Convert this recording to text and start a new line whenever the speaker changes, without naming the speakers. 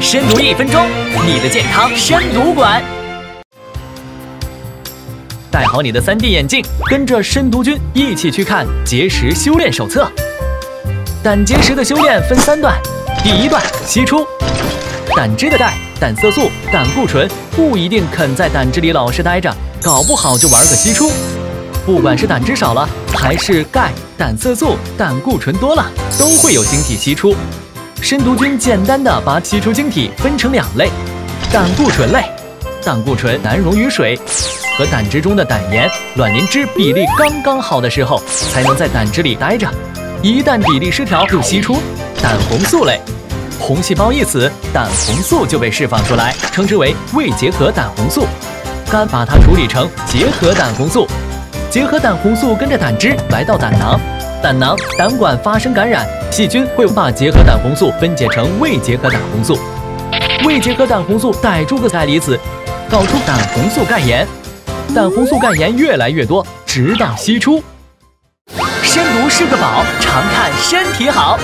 深读一分钟，你的健康深读馆。戴好你的 3D 眼镜，跟着深读君一起去看结石修炼手册。胆结石的修炼分三段，第一段析出胆汁的钙、胆色素、胆固醇不一定肯在胆汁里老实待着，搞不好就玩个吸出。不管是胆汁少了，还是钙、胆色素、胆固醇多了，都会有晶体析出。深读菌简单的把析出晶体分成两类：胆固醇类，胆固醇难溶于水，和胆汁中的胆盐、卵磷脂比例刚刚好的时候，才能在胆汁里待着。一旦比例失调就析出。胆红素类，红细胞一死，胆红素就被释放出来，称之为未结合胆红素。肝把它处理成结合胆红素。结合胆红素跟着胆汁来到胆囊，胆囊胆管发生感染，细菌会把结核胆红素分解成未结核胆红素，未结合胆红素逮住个钙离子，搞出胆红素钙盐，胆红素钙盐越来越多，直到析出。深读是个宝，常看身体好。